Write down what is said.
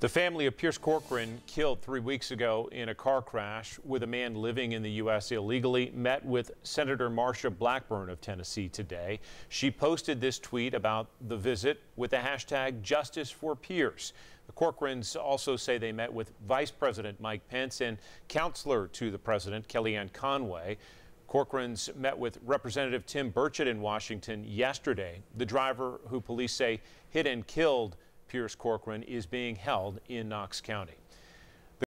The family of Pierce Corcoran, killed three weeks ago in a car crash with a man living in the U.S. illegally, met with Senator Marsha Blackburn of Tennessee today. She posted this tweet about the visit with the hashtag Justice for Pierce. The Corcorans also say they met with Vice President Mike Pence and counselor to the president, Kellyanne Conway. Corcorans met with Representative Tim Burchett in Washington yesterday. The driver who police say hit and killed Pierce Corcoran is being held in Knox County.